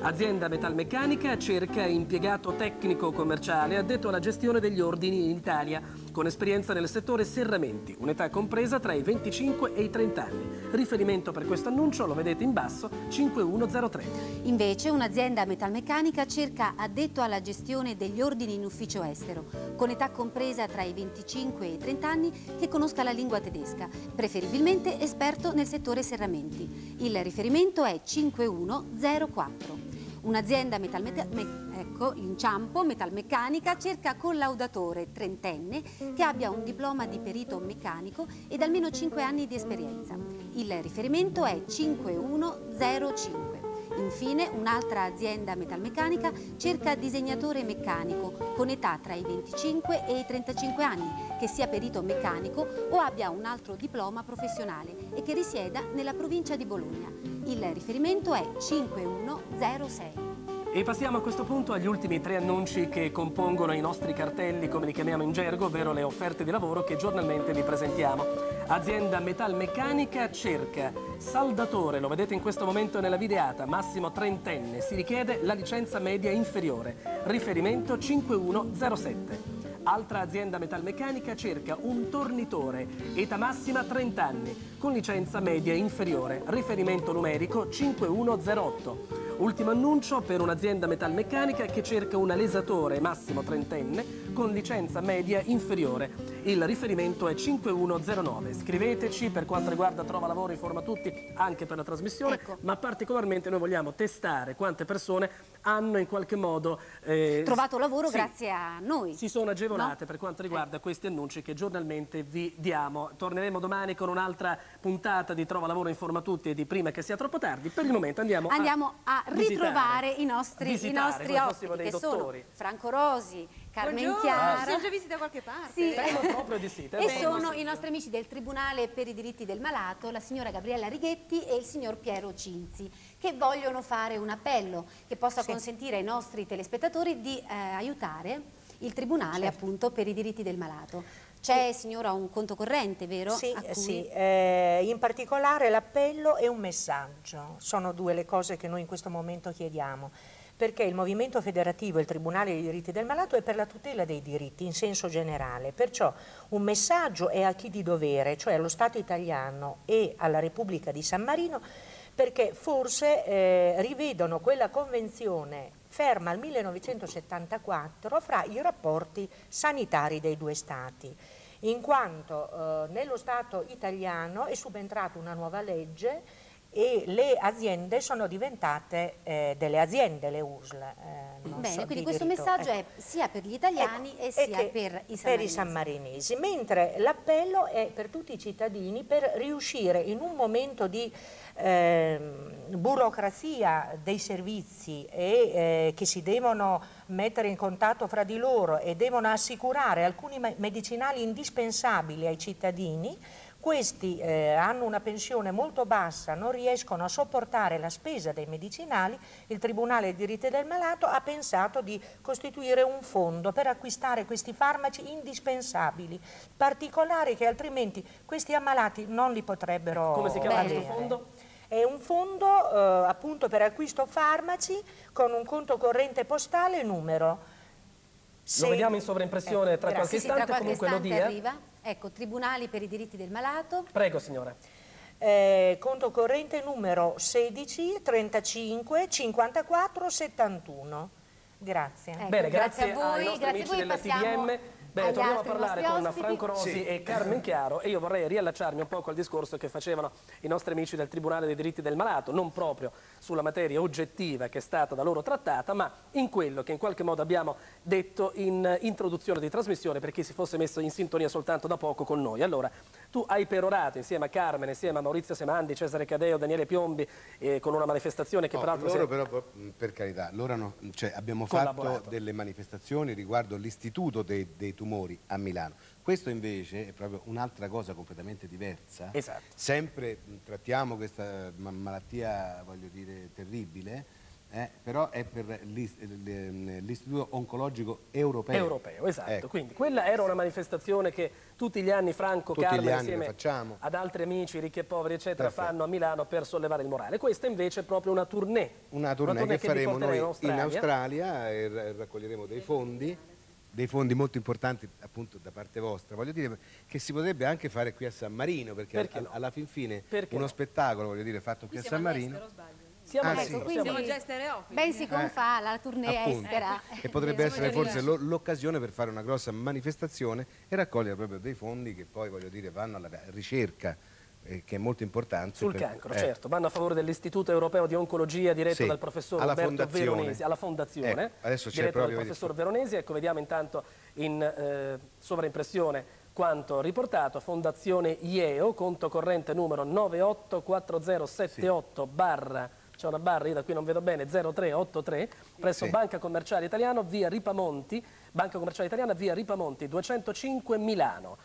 Azienda metalmeccanica cerca impiegato tecnico commerciale addetto alla gestione degli ordini in Italia, con esperienza nel settore serramenti, un'età compresa tra i 25 e i 30 anni. Riferimento per questo annuncio lo vedete in basso 5103. Invece un'azienda metalmeccanica cerca addetto alla gestione degli ordini in ufficio estero, con età compresa tra i 25 e i 30 anni che conosca la lingua tedesca, preferibilmente esperto nel settore serramenti. Il riferimento è 5104. Un'azienda ecco, inciampo metalmeccanica cerca collaudatore trentenne che abbia un diploma di perito meccanico ed almeno 5 anni di esperienza. Il riferimento è 5105. Infine, un'altra azienda metalmeccanica cerca disegnatore meccanico con età tra i 25 e i 35 anni, che sia perito meccanico o abbia un altro diploma professionale e che risieda nella provincia di Bologna. Il riferimento è 5106. E passiamo a questo punto agli ultimi tre annunci che compongono i nostri cartelli, come li chiamiamo in gergo, ovvero le offerte di lavoro che giornalmente vi presentiamo. Azienda metalmeccanica cerca saldatore, lo vedete in questo momento nella videata, massimo trentenne, si richiede la licenza media inferiore, riferimento 5107. Altra azienda metalmeccanica cerca un tornitore, età massima 30 anni, con licenza media inferiore, riferimento numerico 5108. Ultimo annuncio per un'azienda metalmeccanica che cerca un alesatore massimo trentenne con licenza media inferiore. Il riferimento è 5109. Scriveteci per quanto riguarda Trova Lavoro, informa tutti anche per la trasmissione, ecco. ma particolarmente noi vogliamo testare quante persone hanno in qualche modo eh, trovato lavoro sì, grazie a noi. Si sono agevolate no? per quanto riguarda eh. questi annunci che giornalmente vi diamo. Torneremo domani con un'altra puntata di Trova Lavoro, informa tutti e di prima che sia troppo tardi. Per il momento andiamo, andiamo a, a ritrovare i nostri, visitare, i nostri ospiti che dottori. sono Franco Rosi, Carmen Buongiorno. Chiara. Siamo già visti da qualche parte. Sì. Temo proprio di sì. E sono i nostri amici del Tribunale per i diritti del malato, la signora Gabriella Righetti e il signor Piero Cinzi, che vogliono fare un appello che possa sì. consentire ai nostri telespettatori di eh, aiutare il Tribunale certo. appunto per i diritti del malato. C'è signora un conto corrente, vero? Sì, cui... sì. Eh, in particolare l'appello e un messaggio, sono due le cose che noi in questo momento chiediamo perché il movimento federativo e il Tribunale dei diritti del malato è per la tutela dei diritti in senso generale, perciò un messaggio è a chi di dovere, cioè allo Stato italiano e alla Repubblica di San Marino, perché forse eh, rivedono quella convenzione ferma al 1974 fra i rapporti sanitari dei due Stati in quanto eh, nello Stato italiano è subentrata una nuova legge e le aziende sono diventate eh, delle aziende, le USL. Eh, Bene, so quindi questo diritto. messaggio ecco. è sia per gli italiani ecco, e sia per i per i sammarinesi, mentre l'appello è per tutti i cittadini per riuscire in un momento di eh, burocrazia dei servizi e eh, che si devono mettere in contatto fra di loro e devono assicurare alcuni medicinali indispensabili ai cittadini, questi eh, hanno una pensione molto bassa, non riescono a sopportare la spesa dei medicinali, il Tribunale dei diritti del malato ha pensato di costituire un fondo per acquistare questi farmaci indispensabili, particolari che altrimenti questi ammalati non li potrebbero Come si chiama questo fondo? È un fondo eh, appunto per acquisto farmaci con un conto corrente postale numero. Se... Lo vediamo in sovraimpressione eh, tra qualche sì, istante, sì, tra qualche comunque istante lo dia. arriva. Ecco, Tribunali per i diritti del malato. Prego signora. Eh, conto corrente numero 16 35 54 71. Grazie. Ecco, Bene, grazie grazie, a voi, grazie a voi, passiamo TDM. Bene, torniamo a parlare con ospiti. Franco Rosi Sì. e Carmen Chiaro e io vorrei riallacciarmi un po' al discorso che facevano i nostri amici del Tribunale dei diritti del malato, non proprio sulla materia oggettiva che è stata da loro trattata, ma in quello che in qualche modo abbiamo detto in introduzione di trasmissione per chi si fosse messo in sintonia soltanto da poco con noi. Allora, tu hai perorato insieme a Carmen, insieme a Maurizio Semandi, Cesare Cadeo, Daniele Piombi, eh, con una manifestazione che No, peraltro... si è- loro però, mh, per carità, loro hanno- cioè, abbiamo fatto delle manifestazioni riguardo l'istituto dei, dei tumori a Milano. Questo invece è proprio un'altra cosa completamente diversa. Esatto. Sempre trattiamo questa ma- malattia, voglio dire, terribile, eh, però è per l'istituto oncologico europeo. Europeo, esatto. Ecco. Quindi quella era una manifestazione che tutti gli anni Franco, Tutti Carmen gli anni insieme ad altri amici ricchi e poveri eccetera Perfetto. fanno a Milano per sollevare il morale. Questa invece è proprio una tournée. Una tournée che vi faremo noi in in Australia. Australia e ra- raccoglieremo dei fondi, dei fondi molto importanti appunto da parte vostra. Voglio dire che si potrebbe anche fare qui a San Marino, perché, Perché no? alla fin fine Perché uno no? spettacolo, voglio dire, fatto qui a San Marino. Siamo Ah, all'estero, sì. quindi Siamo già stereofili. ben si confà la tournée Appunto. estera. E potrebbe Eh, essere forse l'occasione per fare una grossa manifestazione e raccogliere proprio dei fondi che poi, voglio dire, vanno alla ricerca, eh, che è molto importante. Sul per- cancro, eh, certo, vanno a favore dell'Istituto Europeo di Oncologia diretto Sì, dal professor alla Roberto. Veronesi, alla fondazione, Ecco, adesso c'è diretto dal professor Veronesi, ecco vediamo intanto in eh, sovraimpressione quanto riportato, Fondazione IEO, conto corrente numero 984078 barra, c'è una barra, io da qui non vedo bene, 0383, presso Sì. Banca Commerciale Italiana, via Ripamonti, Banca Commerciale Italiana, via Ripamonti, 205 Milano.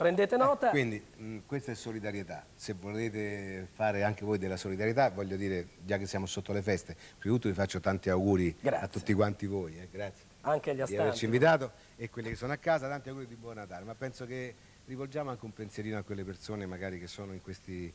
Prendete nota. Quindi mh, questa è solidarietà. Se volete fare anche voi della solidarietà, voglio dire, già che siamo sotto le feste, prima di tutto vi faccio tanti auguri Grazie. a tutti quanti voi. eh, Grazie Anche agli di astanti. averci invitato e quelli che sono a casa, tanti auguri di buon Natale. Ma penso che rivolgiamo anche un pensierino a quelle persone magari che sono in questi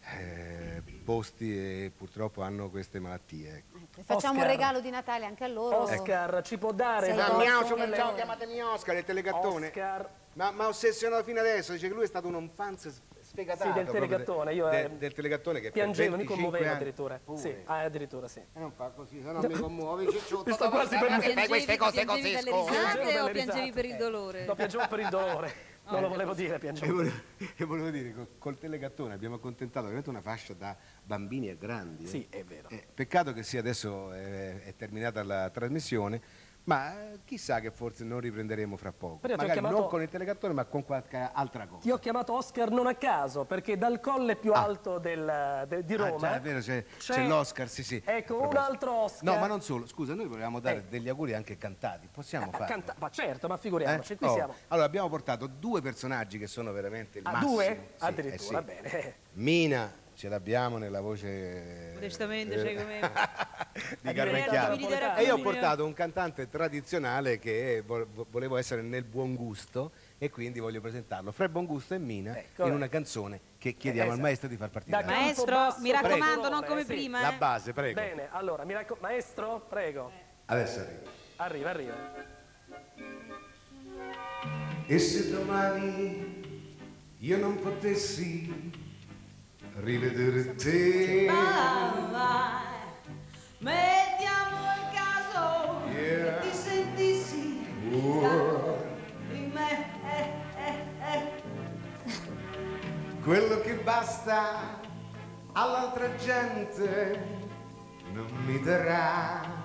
eh, posti e purtroppo hanno queste malattie. ecco. Facciamo un Oscar. regalo di Natale anche a loro. Oscar, ci può dare delle- orso, Ciao, chiamatemi Oscar, il telegattone. Oscar. Ma, ma ossessionato fino adesso, dice che lui è stato un fan sfegatato. Sì, del telegattone, io, de- eh, del telegattone che Piangevo, mi 25 commuovevo anni- addirittura. Pure. Sì, ah, addirittura sì. E non fa così, se no mi commuovi. Mi sto quasi per fai queste cose così le piangevi per il dolore? No, piangevo per il dolore. Non lo volevo dire, E piangevo. volevo, e volevo dire, col, col telegattone abbiamo accontentato veramente una fascia da bambini a grandi. eh. Sì, è vero. Eh, peccato che sia adesso eh, è terminata la trasmissione, ma eh, chissà che forse non riprenderemo fra poco. Magari chiamato- non con il telegattone, ma con qualche altra cosa. Ti ho chiamato Oscar non a caso, perché dal colle più alto del- de- di Ah, Roma... già, è vero, c'è, l'Oscar, sì, sì. Ecco, un altro Oscar. No, ma non solo, scusa, noi volevamo dare Eh. degli auguri anche cantati, possiamo farlo? Canta- ma certo, ma figuriamoci, Eh? qui Oh, siamo. Allora, abbiamo portato due personaggi che sono veramente il Ah, massimo. due? Sì, Addirittura, eh sì. va bene. Mina, ce l'abbiamo nella voce... Modestamente, eh, sai com'è. di È Carmen Chiara. E io ho portato un cantante tradizionale che vo- vo- volevo essere nel buon gusto e quindi voglio presentarlo. Fra il buon gusto e Mina Ecco, in eh. una canzone che chiediamo al esatto. maestro di far partire. Da la- Maestro, Campobasso mi raccomando, Prego. non come Sì. prima, La eh. base, prego. Bene, allora, mi raccom- maestro, prego. Adesso arrivo. Arriva, arriva. E se domani io non potessi rivedere te, Mettiamo il caso Yeah. che ti sentissi oh, in me. eh, eh, eh. quello che basta all'altra gente non mi darà.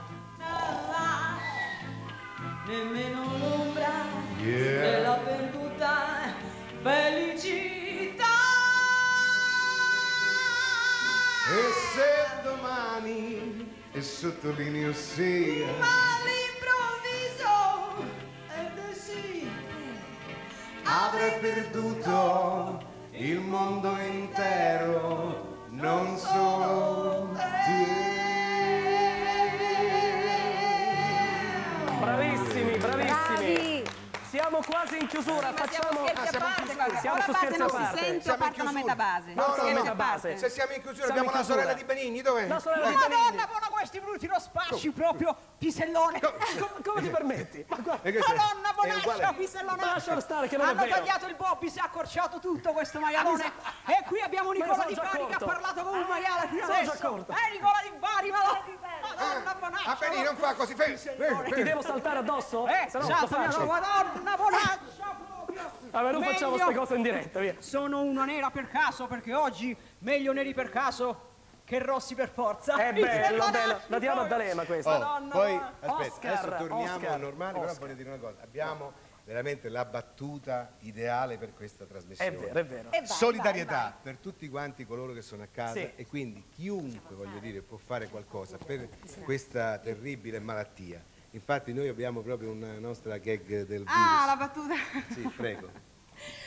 Nemmeno l'ombra Yeah. della perduta felicità. E se domani, e sottolineo sia, Ma all'improvviso, ed sì, avrei perduto il mondo intero, non solo Siamo quasi in chiusura, Ma siamo facciamo... scherzi a parte, guarda. Siamo su scherzi non a si parte. sente o Siamo partono a chiusura. metà base. No, a no, metà base. Se siamo in chiusura Siamo abbiamo in la sorella chiusura. di Benigni, dov'è? La sorella di Eh, Benigni. Madonna, buona questi brutti rospacci proprio pisellone. Come, come ti permetti? Ma guarda, è- Madonna è bonaccia, pisellonaccia. Lascialo stare, che non è Hanno vero. tagliato il Bobby, si è accorciato tutto questo maialone. E qui abbiamo Ma Nicola Di Bari che ha parlato come un maiale fino Sono già adesso. accorto. Eh, Nicola Di Bari, madonna, madonna bonaccia. Ah, vedi, non fa così, fermo, fermo, ti devo saltare addosso? Eh, Se no, lo faccio. madonna bonaccia proprio. Vabbè, non facciamo queste cose in diretta, via. Sono una nera per caso, perché oggi meglio neri per caso che rossi per forza. È bello, bello. La diamo a. D'Alema questa. Oh, Madonna, poi, aspetta, Oscar, adesso torniamo Oscar, al normale, però voglio dire una cosa. Abbiamo veramente la battuta ideale per questa trasmissione. È vero, è vero. Vai, Solidarietà vai, vai. per tutti quanti coloro che sono a casa Sì. e quindi chiunque, voglio dire, può fare qualcosa per questa terribile malattia. Infatti noi abbiamo proprio una nostra gag del virus. Ah, la battuta. Sì, prego.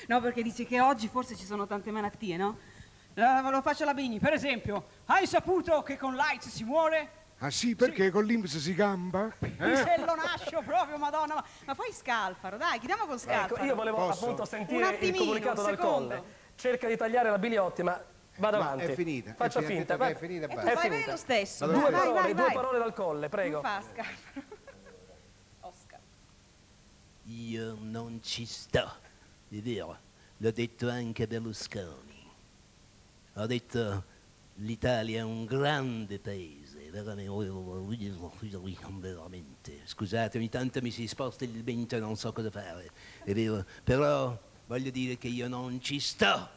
No, perché dice che oggi forse ci sono tante malattie, no? Lo faccio alla Bini, per esempio, hai saputo che con l'AIDS si muore? Ah sì, perché con l'Inps si gamba? Eh? Pisellonaccio proprio, madonna. Ma, Ma fai Scalfaro, dai, chiudiamo con Scalfaro. Ecco, io volevo Posso? appunto Un sentire il attimino, comunicato un dal colle. Cerca di tagliare la biliotti, ma vado Ma avanti. è finita, è Faccia finita, finta. va- è finita tu basta. È fai finita. bene lo stesso. Due avanti. parole, vai, due vai. parole dal colle, prego. Fa Scalfaro. Oscar. Io non ci sto, è vero, l'ho detto anche Berlusconi. Ho detto l'Italia è un grande paese, veramente. Scusate, ogni tanto mi si sposta il mento e non so cosa fare, è vero, però voglio dire che io non ci sto,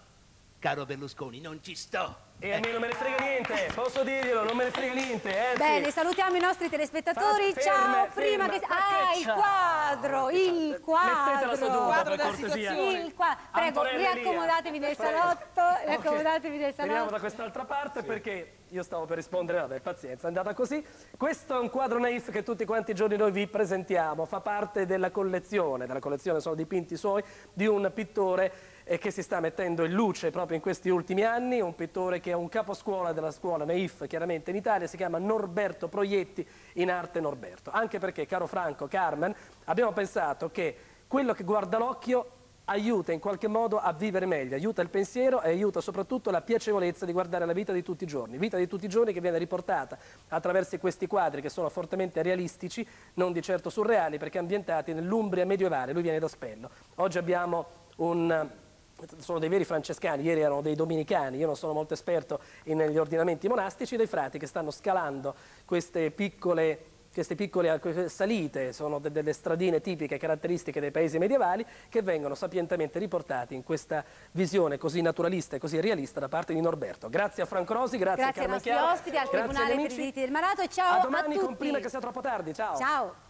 caro Berlusconi, non ci sto. E a me non me ne frega niente, posso dirglielo, non me ne frega niente. eh, sì. Bene, salutiamo i nostri telespettatori. Fa- Ciao, ferme, prima ferme, che. Ah, il quadro, il quadro. Mettetela seduta, Quadro. Il qua- Prego, Elia. riaccomodatevi nel salotto. Riaccomodatevi nel Veniamo salotto. da quest'altra parte perché io stavo per rispondere, vabbè, pazienza, è andata così. Questo è un quadro naif che tutti quanti i giorni noi vi presentiamo, fa parte della collezione, della collezione sono dipinti suoi, di un pittore eh, che si sta mettendo in luce proprio in questi ultimi anni, un pittore che è un caposcuola della scuola naif chiaramente in Italia, si chiama Norberto Proietti, in arte Norberto. Anche perché, caro Franco, Carmen, abbiamo pensato che quello che guarda l'occhio aiuta in qualche modo a vivere meglio, aiuta il pensiero e aiuta soprattutto la piacevolezza di guardare la vita di tutti i giorni, vita di tutti i giorni che viene riportata attraverso questi quadri che sono fortemente realistici, non di certo surreali, perché ambientati nell'Umbria medievale, lui viene da Spello. Oggi abbiamo un sono dei veri francescani, ieri erano dei dominicani, io non sono molto esperto negli ordinamenti monastici, dei frati che stanno scalando queste piccole, queste piccole salite, sono de- delle stradine tipiche, caratteristiche dei paesi medievali, che vengono sapientemente riportati in questa visione così naturalista e così realista da parte di Norberto. Grazie a Franco Rosi, grazie, Grazie ai a Carmen nostri Chiara, ospiti, al grazie Tribunale per i diritti del malato e ciao a a domani tutti. con prima che sia troppo tardi, ciao. Ciao.